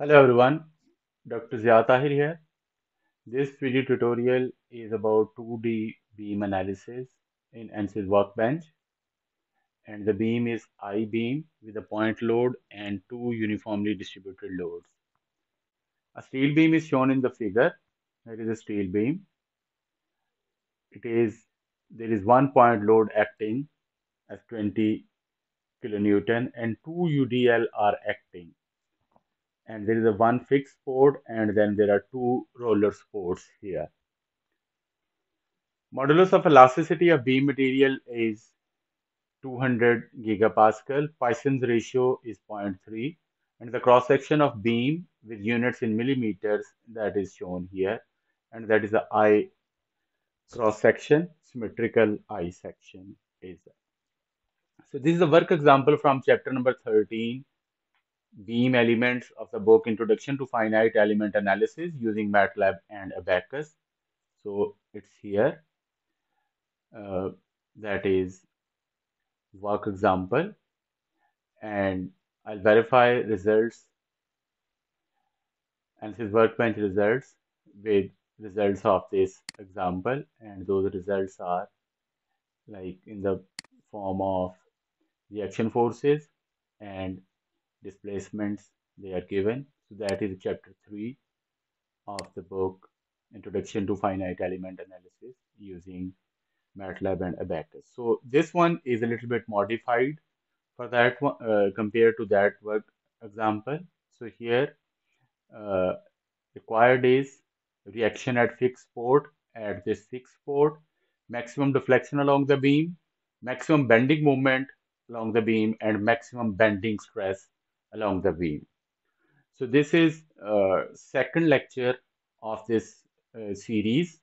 Hello everyone, Dr. Zia Tahir here. This video tutorial is about 2D beam analysis in ANSYS Workbench and the beam is I-beam with a point load and two uniformly distributed loads. A steel beam is shown in the figure. There is a steel beam. It is there is one point load acting as 20 kilonewton and two UDL are acting and there is a one fixed support and then there are two roller supports here. Modulus of elasticity of beam material is 200 gigapascal. Poisson's ratio is 0.3 and the cross section of beam with units in millimeters that is shown here and that is the I cross section symmetrical I section is so this is a work example from chapter number 13 beam elements of the book Introduction to Finite Element Analysis using MATLAB and Abaqus. So it's here. Uh, that is work example and I'll verify results and this workbench results with results of this example and those results are like in the form of reaction forces and displacements they are given. So that is chapter 3 of the book Introduction to Finite Element Analysis using MATLAB and Abaqus. So this one is a little bit modified for that one uh, compared to that work example. So here uh, required is reaction at fixed port at this fixed port, maximum deflection along the beam, maximum bending moment along the beam and maximum bending stress along the beam. So this is uh, second lecture of this uh, series.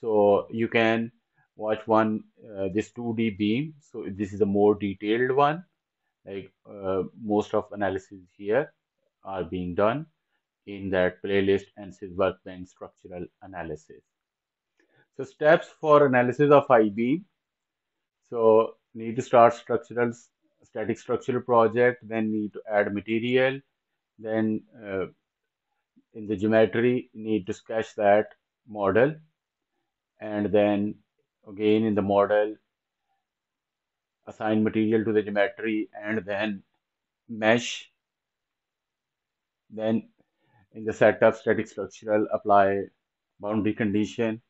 So you can watch one uh, this 2D beam. So this is a more detailed one. Like uh, most of analysis here are being done in that playlist and ANSYS Workbench Structural Analysis. So steps for analysis of I-beam. So need to start structural static structural project, then need to add material, then uh, in the geometry need to sketch that model, and then again in the model assign material to the geometry and then mesh. Then in the setup static structural apply boundary condition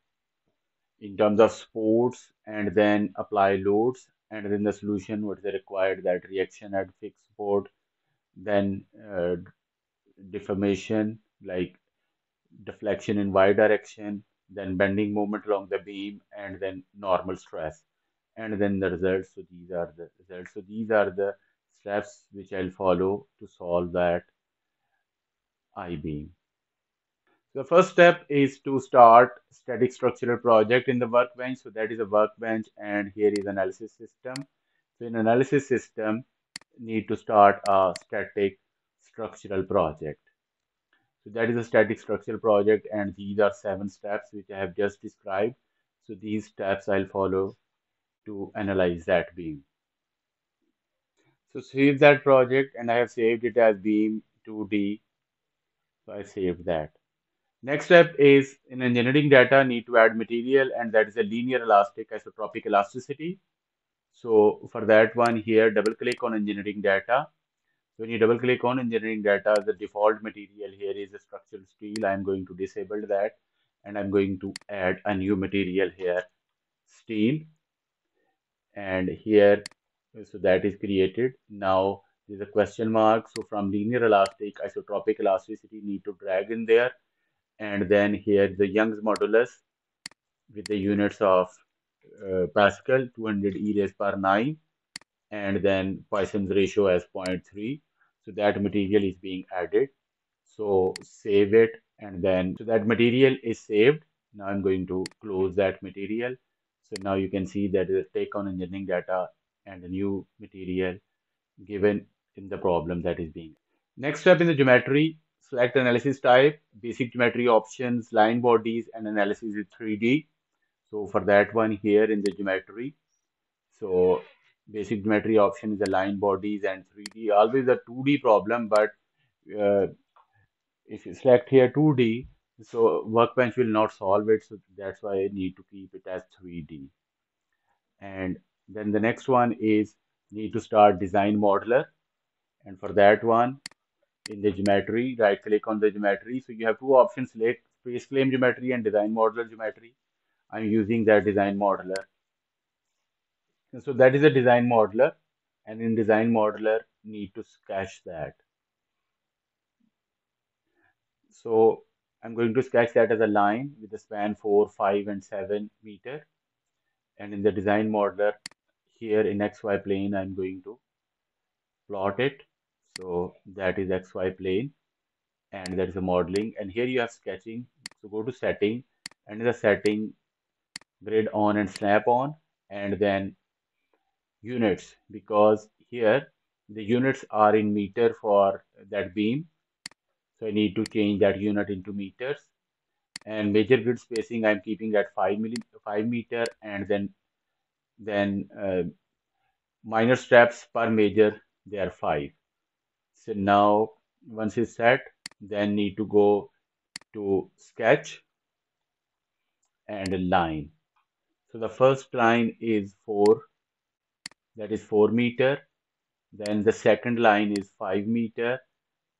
in terms of supports and then apply loads and then the solution what is required that reaction at fixed support then uh, deformation like deflection in y direction then bending moment along the beam and then normal stress. And then the results so these are the results. So these are the steps which i'll follow to solve that i beam the first step is to start static structural project in the workbench. So that is a workbench and here is analysis system. So in analysis system, need to start a static structural project. So that is a static structural project and these are seven steps which I have just described. So these steps I'll follow to analyze that beam. So save that project and I have saved it as beam 2D. So I saved that. Next step is in engineering data need to add material and that is a linear elastic isotropic elasticity. So for that one here, double click on engineering data. When you double click on engineering data, the default material here is a structural steel. I'm going to disable that and I'm going to add a new material here, steel. And here, so that is created. Now there's a question mark. So from linear elastic, isotropic elasticity need to drag in there and then here the Young's modulus with the units of uh, Pascal 200 e raised power 9 and then Poisson's ratio as 0.3 so that material is being added. So save it and then so that material is saved. Now I'm going to close that material. So now you can see that is take on engineering data and a new material given in the problem that is being. Next step in the geometry select analysis type, basic geometry options, line bodies, and analysis is 3D. So for that one here in the geometry, so basic geometry option is the line bodies and 3D. Always a 2D problem, but uh, if you select here 2D, so Workbench will not solve it, so that's why I need to keep it as 3D. And then the next one is need to start DesignModeler. And for that one, in the geometry, right click on the geometry. So you have two options, select SpaceClaim geometry and DesignModeler geometry. I'm using that DesignModeler. And so that is a DesignModeler. And in DesignModeler, need to sketch that. So I'm going to sketch that as a line with a span 4, 5, and 7 meter. And in the DesignModeler, here in XY plane, I'm going to plot it. So that is XY plane and that is a modeling and here you have sketching. So go to setting and the setting grid on and snap on and then units because here the units are in meter for that beam so I need to change that unit into meters. And major grid spacing, I'm keeping at 5, milli, 5 meter and then then uh, minor steps per major, they are 5. So now once it's set, then need to go to sketch and line. So the first line is 4, that is 4 meter. Then the second line is 5 meter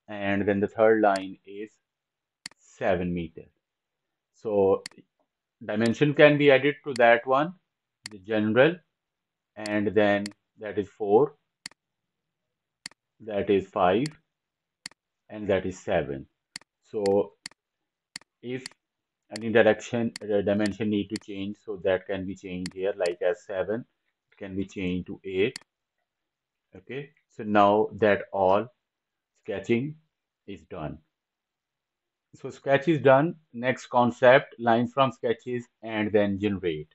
and then the third line is 7 meter. So dimension can be added to that one, the general, and then that is 4, that is 5, and that is 7. So if any direction the uh, dimension need to change, so that can be changed here, like as 7, it can be changed to 8. Okay, so now that all sketching is done. So sketch is done. Next concept, line from sketches and then generate.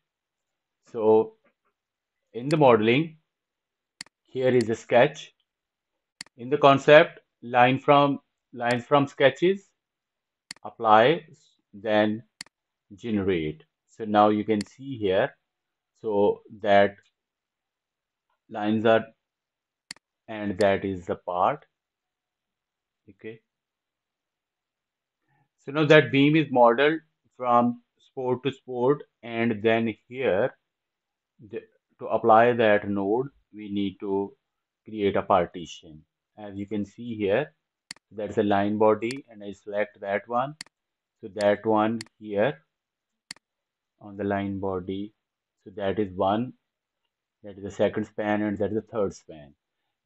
So in the modeling, here is a sketch. In the concept, line from lines from sketches, apply, then generate. So now you can see here, so that lines are, and that is the part. Okay. So now that beam is modeled from sport to sport, and then here the, to apply that node we need to create a partition as you can see here that's a line body and I select that one so that one here on the line body so that is one that is the second span and that is the third span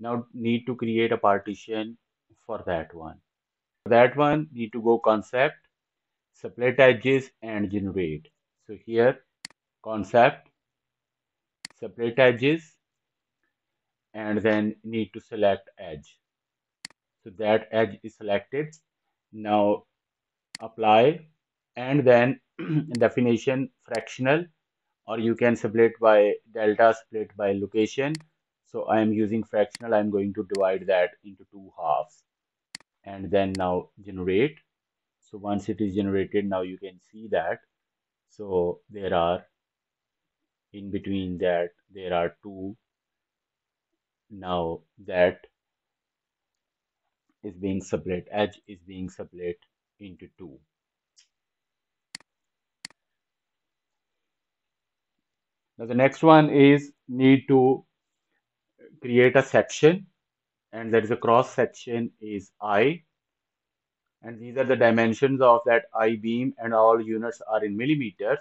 now need to create a partition for that one. For that one, need to go concept, split edges and generate. So here, concept, split edges, and then need to select edge. So that edge is selected. Now apply and then definition fractional or you can split by delta split by location. So I am using fractional. I'm going to divide that into two halves and then now generate so once it is generated now you can see that so there are in between that there are two now that is being split edge is being split into two. Now the next one is need to create a section and there is a cross section is I. And these are the dimensions of that I beam and all units are in millimeters.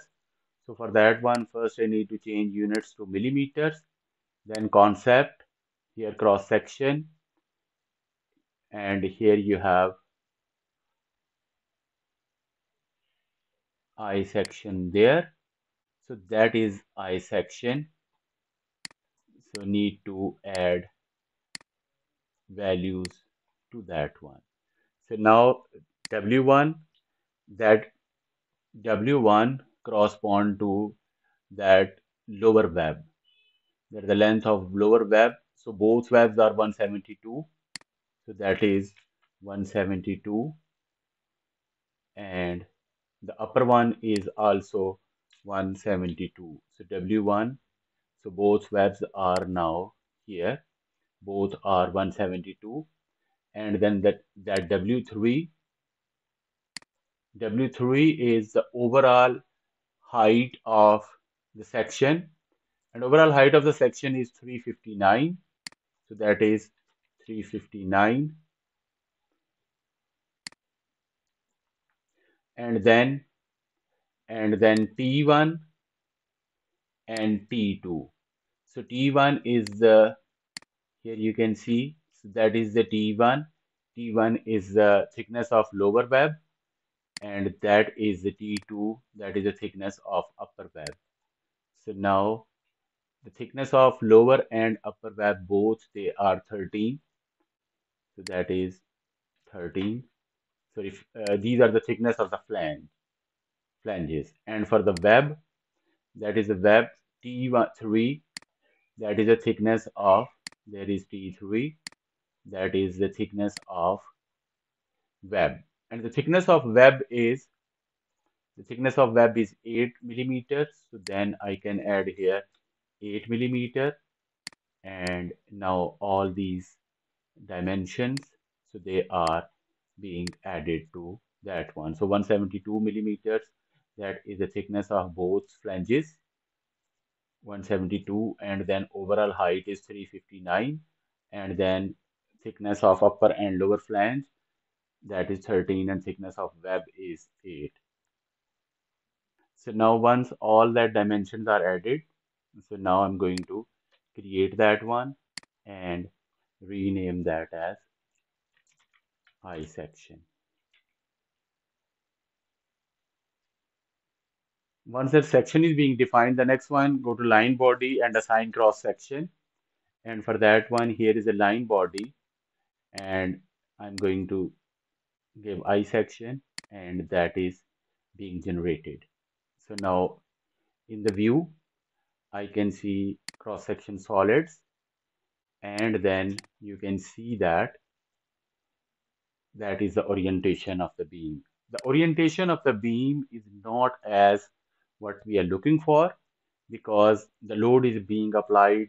So for that one first I need to change units to millimeters. Then concept here cross section and here you have I section there so that is I section so need to add values to that one. So now W1, that W1 correspond to that lower web. That the length of lower web. So both webs are 172. So that is 172. And the upper one is also 172. So W1. So both webs are now here both are 172 and then that that w3 W3 is the overall height of the section and overall height of the section is 359 so that is 359 and then and then T1 and T2 so T1 is the here you can see so that is the T1 T1 is the thickness of lower web and that is the T2 that is the thickness of upper web. So now the thickness of lower and upper web both they are 13 so that is 13 so if uh, these are the thickness of the flange flanges. And for the web that is the web t3 that is the thickness of there is t3 that is the thickness of web. And the thickness of web is the thickness of web is 8 millimeters. So then I can add here 8 millimeter. And now all these dimensions. So they are being added to that one. So 172 millimeters that is the thickness of both flanges. 172 and then overall height is 359 and then thickness of upper and lower flange that is 13 and thickness of web is 8 so now once all that dimensions are added so now I'm going to create that one and rename that as I section. Once that section is being defined, the next one, go to line body and assign cross section. And for that one, here is a line body and I'm going to give I section and that is being generated. So now in the view, I can see cross section solids and then you can see that that is the orientation of the beam. The orientation of the beam is not as what we are looking for because the load is being applied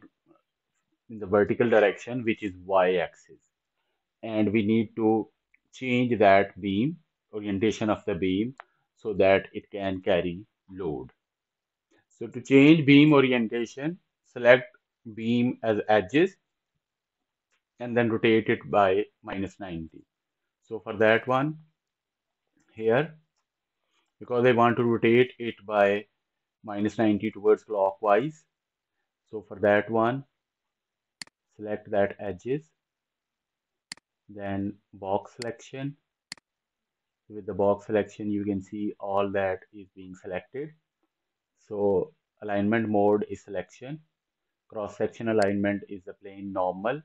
in the vertical direction which is y-axis and we need to change that beam orientation of the beam so that it can carry load. So to change beam orientation, select beam as edges and then rotate it by minus 90. So for that one, here, because I want to rotate it by minus 90 towards clockwise. So for that one, select that edges, then box selection. With the box selection, you can see all that is being selected. So alignment mode is selection. Cross section alignment is the plane normal.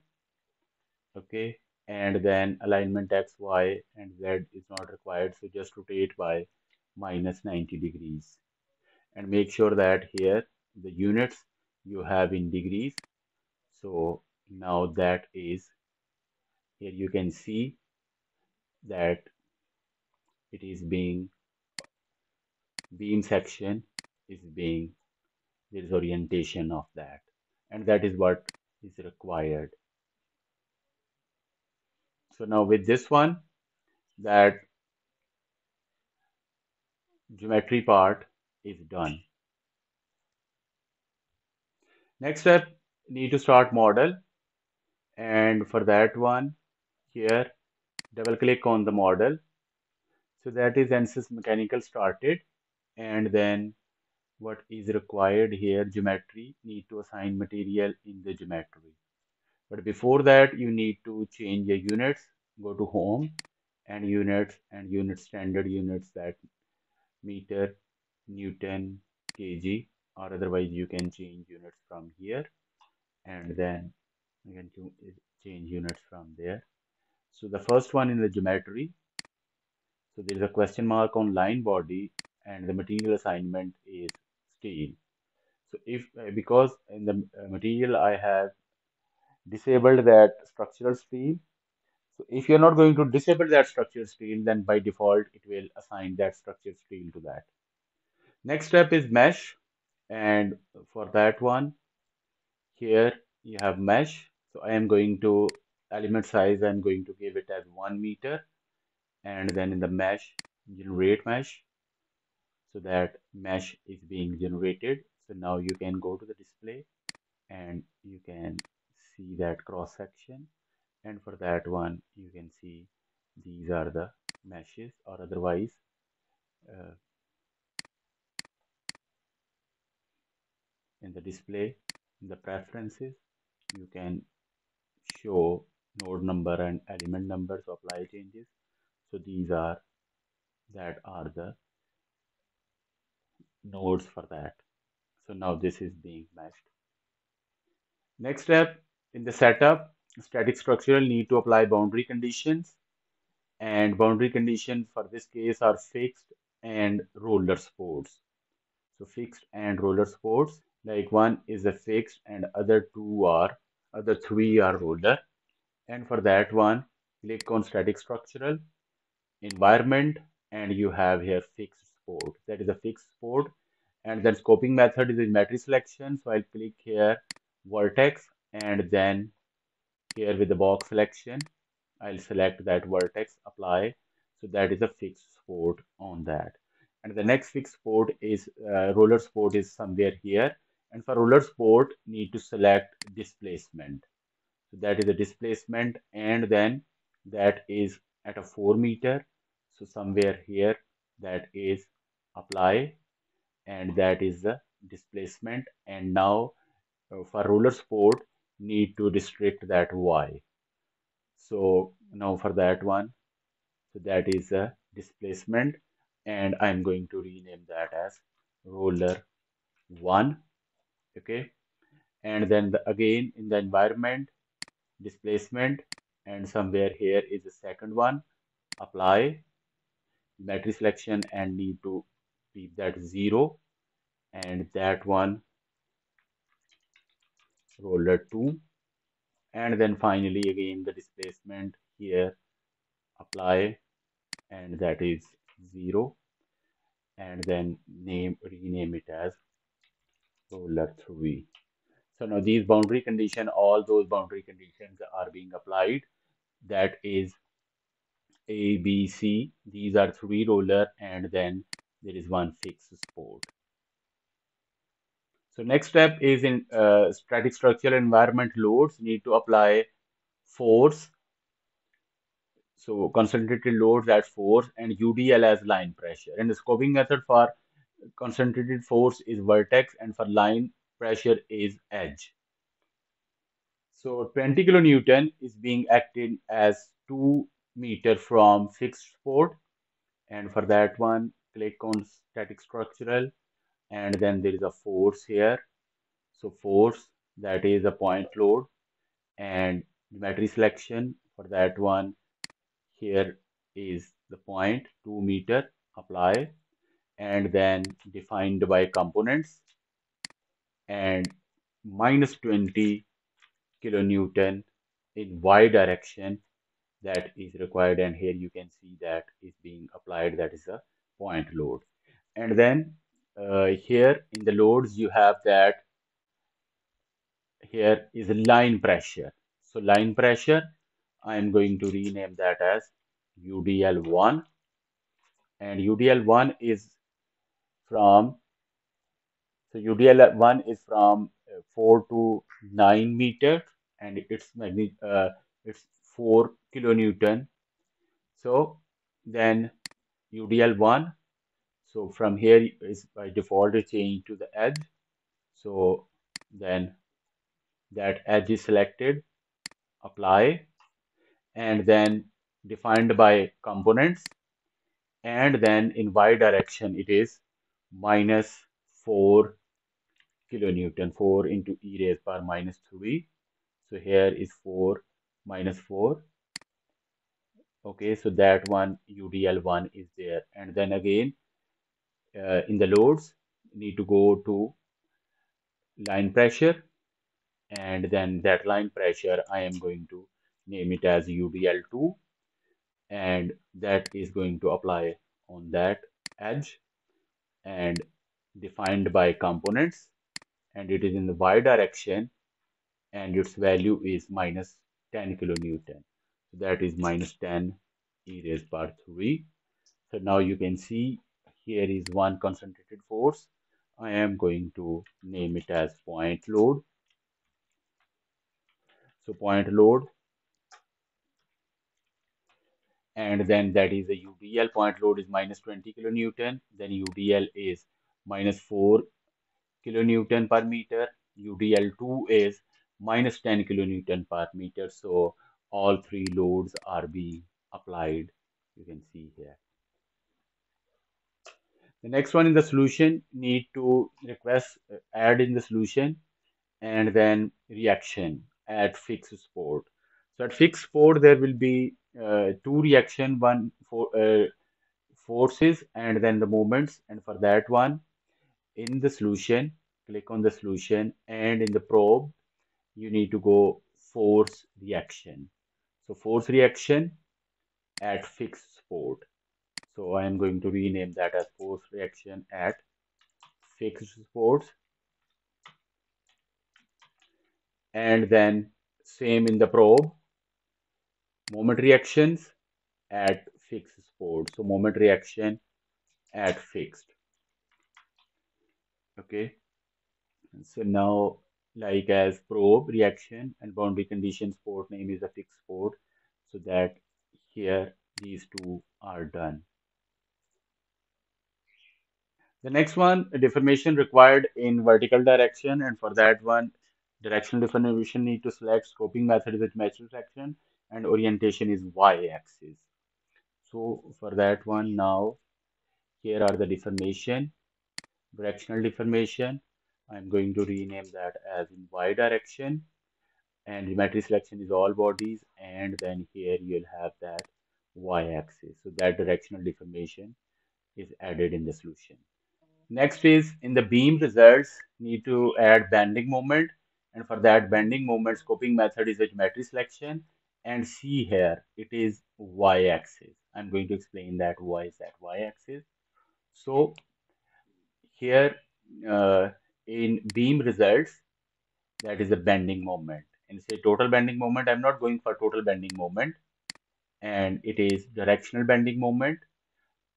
Okay. And then alignment X, Y, and Z is not required. So just rotate by minus 90 degrees. And make sure that here the units you have in degrees. So now that is here you can see that it is being beam section is being there is orientation of that and that is what is required so now with this one that geometry part is done. Next step need to start model. And for that one here double click on the model. So that is ANSYS mechanical started. And then what is required here geometry need to assign material in the geometry but before that you need to change your units. Go to home and units and unit standard units that meter newton kg or otherwise you can change units from here. And then you can change units from there. So the first one in the geometry. So there is a question mark on line body and the material assignment is steel. So if because in the uh, material I have disabled that structural steel so if you're not going to disable that structural steel then by default it will assign that structural steel to that. Next step is mesh. And for that one here you have mesh. So I am going to element size I'm going to give it as 1 meter. And then in the mesh generate mesh. So that mesh is being generated. So now you can go to the display and you can see that cross section. And for that one you can see these are the meshes or otherwise uh, in the display. In the preferences you can show node number and element number to apply changes. So these are that are the nodes for that. So now this is being meshed. Next step in the setup static structural need to apply boundary conditions and boundary conditions for this case are fixed and roller supports so fixed and roller supports like one is a fixed and other two are other three are roller. And for that one click on static structural environment and you have here fixed support that is a fixed support and then scoping method is a matrix selection. So I'll click here vertex and then here with the box selection I'll select that vertex apply. So that is a fixed support on that. And the next fixed support is uh, roller support is somewhere here. And for roller support need to select displacement. So that is the displacement and then that is at a 4 meter. So somewhere here that is apply and that is the displacement. And now uh, for roller support need to restrict that y. So now for that one so that is a displacement and i'm going to rename that as roller 1 okay? And then the, again in the environment displacement and somewhere here is the second one apply battery selection and need to keep that zero. And that one roller 2 and then finally again the displacement here. Apply. And that is 0 and then name rename it as roller 3 so now these boundary condition all those boundary conditions are being applied. That is a b c. These are three roller. And then there is one fixed support so next step is in uh, static structural environment loads need to apply force. So concentrated loads at force and UDL as line pressure. And the scoping method for concentrated force is vertex and for line pressure is edge. So 20 kilonewton is being acted as 2 meter from fixed support and for that one click on static structural and then there is a force here. So force that is a point load and geometry selection for that one here is the point 2 meter apply and then defined by components and minus 20 kilonewton in y direction that is required. And here you can see that is being applied that is a point load. And then uh, here in the loads you have that here is line pressure. So line pressure I am going to rename that as UDL1 and UDL1 is from so UDL1 is from uh, 4 to 9 meter and it's uh, it's 4 kilonewton. So then UDL1 so from here is by default change to the edge. So then that edge is selected apply and then defined by components. And then in y direction it is minus 4 kilonewton 4 into e raised power minus 3 so here is 4 minus 4 okay so that one udl1 is there. And then again uh, in the loads need to go to line pressure and then that line pressure I am going to name it as UDL2 and that is going to apply on that edge and defined by components and it is in the y direction and its value is minus 10 kilonewton. So that is minus 10 e raised power 3 So now you can see here is one concentrated force. I am going to name it as point load. So point load. And then that is the UDL point load is minus 20 kilonewton. Then UDL is minus 4 kilonewton per meter. UDL2 is minus 10 kilonewton per meter. So all three loads are being applied. You can see here the next one in the solution need to request uh, add in the solution and then reaction at fixed support so at fixed support there will be uh, two reaction one for uh, forces and then the moments and for that one in the solution click on the solution and in the probe you need to go force reaction. So force reaction at fixed support so I am going to rename that as force reaction at fixed support and then same in the probe. Moment reactions at fixed support so moment reaction at fixed. Okay. So now like as probe reaction and boundary condition support name is a fixed support so that here these two are done the next one deformation required in vertical direction and for that one directional deformation need to select scoping method is geometric section and orientation is y-axis. So for that one now, here are the deformation, directional deformation. I'm going to rename that as in y direction and geometry selection is all bodies and then here you'll have that y-axis. So that directional deformation is added in the solution. Next is in the beam results need to add bending moment. And for that bending moment scoping method is a geometry selection and see here it is y-axis. I'm going to explain that why is that y-axis. So here uh, in beam results that is a bending moment. And say total bending moment i'm not going for total bending moment. And it is directional bending moment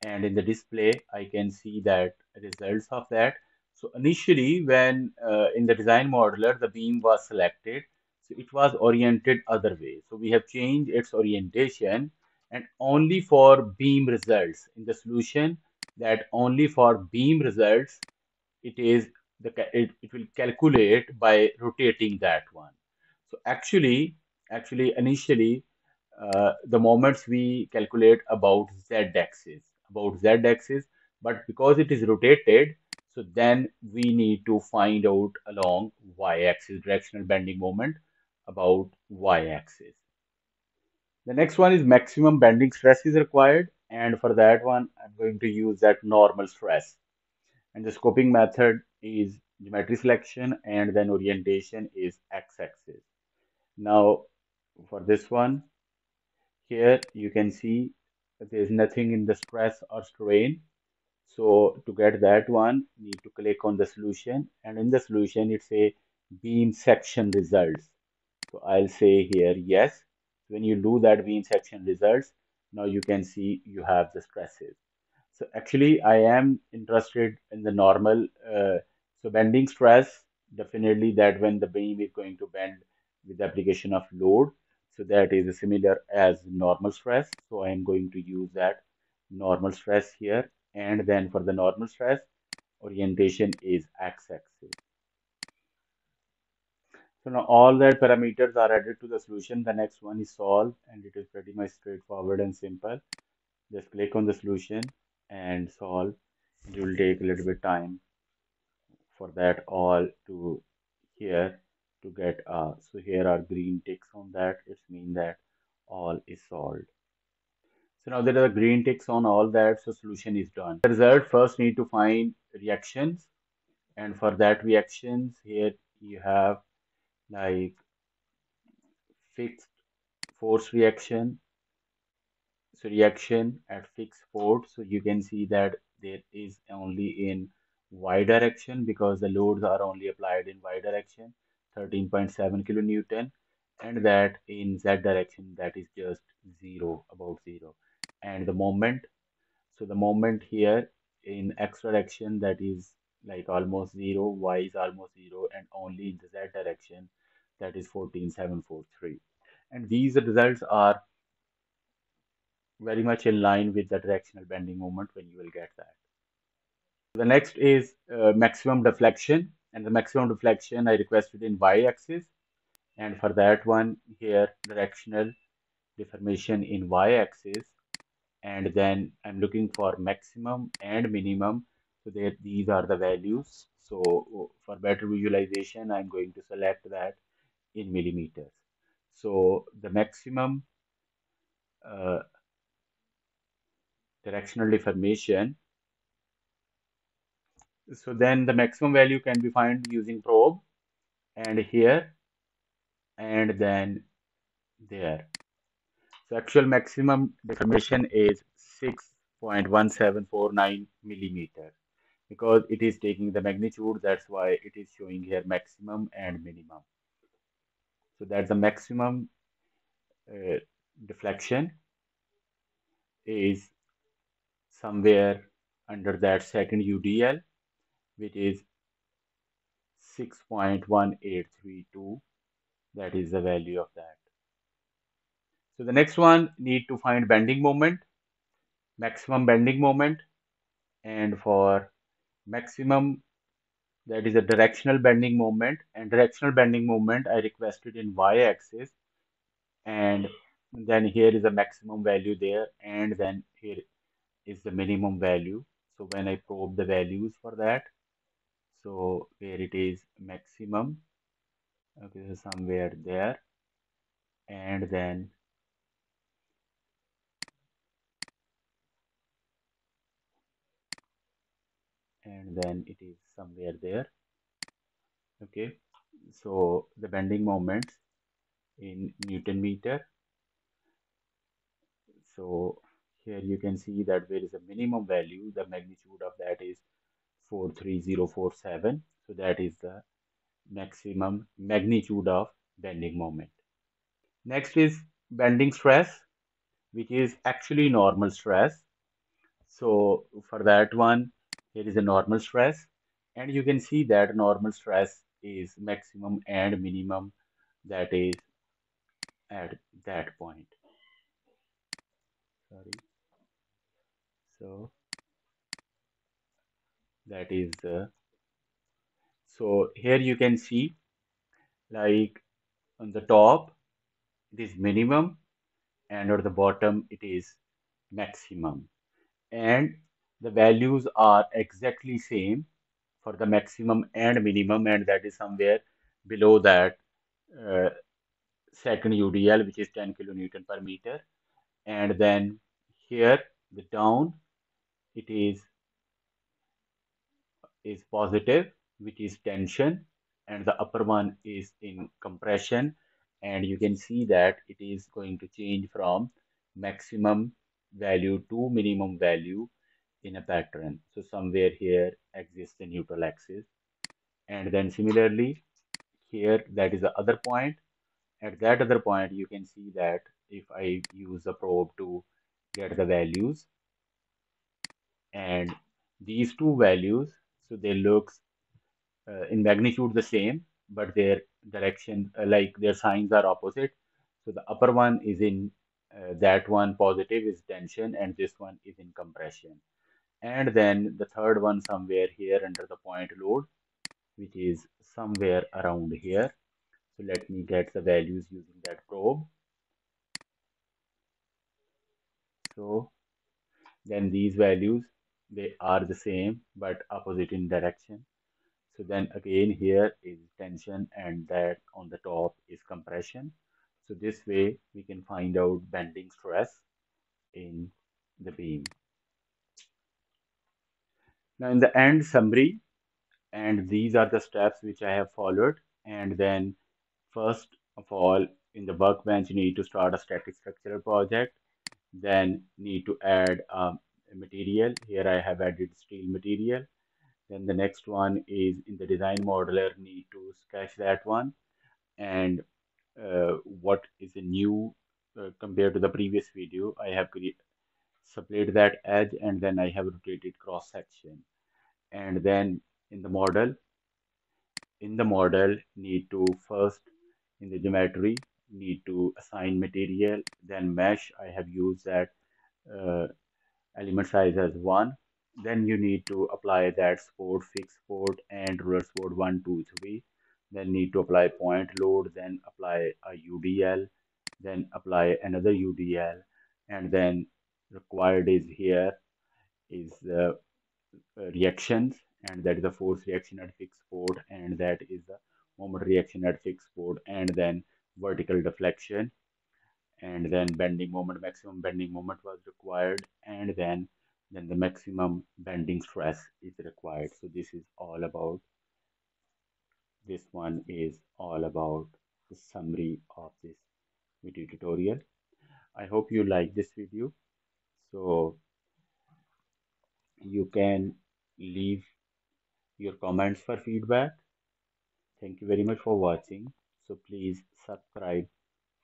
and in the display i can see that results of that so initially when uh, in the DesignModeler the beam was selected so it was oriented other way. So we have changed its orientation and only for beam results in the solution that only for beam results it is the it, it will calculate by rotating that one. So actually actually initially uh, the moments we calculate about z axis about z axis but because it is rotated so then we need to find out along y-axis directional bending moment about y-axis. The next one is maximum bending stress is required and for that one I'm going to use that normal stress and the scoping method is geometry selection and then orientation is x-axis. Now for this one here you can see there is nothing in the stress or strain so to get that one need to click on the solution and in the solution it's a beam section results so I'll say here yes. When you do that beam section results, now you can see you have the stresses. So actually I am interested in the normal, uh, so bending stress, definitely that when the beam is going to bend with the application of load, so that is similar as normal stress. So I am going to use that normal stress here. And then for the normal stress, orientation is x-axis. So now all that parameters are added to the solution. The next one is solve and it is pretty much straightforward and simple. Just click on the solution and solve. It will take a little bit time for that all to here to get uh, so here are green ticks on that. It means that all is solved. So now there are green ticks on all that so solution is done. The result first need to find reactions. And for that reactions here you have like fixed force reaction. So reaction at fixed force. So you can see that there is only in y direction because the loads are only applied in y direction 13.7 kilonewton and that in z direction that is just zero about zero and the moment So the moment here in x direction that is like almost zero, y is almost zero, and only in the z direction that is 14743. And these results are very much in line with the directional bending moment when you will get that. The next is uh, maximum deflection and the maximum deflection I requested in y-axis. And for that one here directional deformation in y-axis. And then I'm looking for maximum and minimum. So that these are the values. So for better visualization I'm going to select that in millimeters. So the maximum uh, directional deformation so then the maximum value can be found using probe and here and then there. So actual maximum deformation is 6.1749 millimeter because it is taking the magnitude. That's why it is showing here maximum and minimum. So that's the maximum uh, deflection is somewhere under that second UDL which is 6.1832 that is the value of that. So the next one need to find bending moment, maximum bending moment, and for maximum that is a directional bending moment. And directional bending moment I requested in y-axis. And then here is a maximum value there. And then here is the minimum value. So when I probe the values for that so where it is maximum uh, okay so somewhere there. And then and then it is somewhere there. Okay. So the bending moments in newton meter. So here you can see that there is a minimum value. The magnitude of that is 43047 so that is the maximum magnitude of bending moment. Next is bending stress which is actually normal stress. So for that one here is a normal stress. And you can see that normal stress is maximum and minimum that is at that point. Sorry. So that is uh, so here you can see like on the top it is minimum and at the bottom it is maximum. And the values are exactly same for the maximum and minimum and that is somewhere below that uh, second UDL which is 10 kilonewton per meter. And then here the down it is is positive which is tension and the upper one is in compression and you can see that it is going to change from maximum value to minimum value in a pattern. So somewhere here exists the neutral axis. And then similarly, here that is the other point. At that other point, you can see that if I use a probe to get the values and these two values, so they look uh, in magnitude the same, but their direction, uh, like their signs are opposite. So the upper one is in uh, that one positive is tension and this one is in compression. And then the third one somewhere here under the point load which is somewhere around here. So let me get the values using that probe. So then these values they are the same but opposite in direction so then again here is tension and that on the top is compression so this way we can find out bending stress in the beam now in the end summary, and these are the steps which I have followed. And then first of all, in the workbench, you need to start a static structural project. Then need to add a material. Here I have added steel material. Then the next one is in the DesignModeler, need to sketch that one. And uh, what is a new uh, compared to the previous video, I have split that edge and then I have rotated cross section and then in the model in the model need to first in the geometry need to assign material then mesh I have used that uh, element size as 1 then you need to apply that support fixed support and roller support 1 2 3 then need to apply point load then apply a UDL then apply another UDL and then required is here is the uh, reactions and that is the force reaction at fixed support and that is the moment reaction at fixed support and then vertical deflection and then bending moment maximum bending moment was required and then then the maximum bending stress is required. So this is all about this one is all about the summary of this video tutorial. I hope you like this video. So you can leave your comments for feedback. Thank you very much for watching. So please subscribe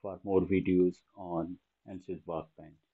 for more videos on ANSYS Workbench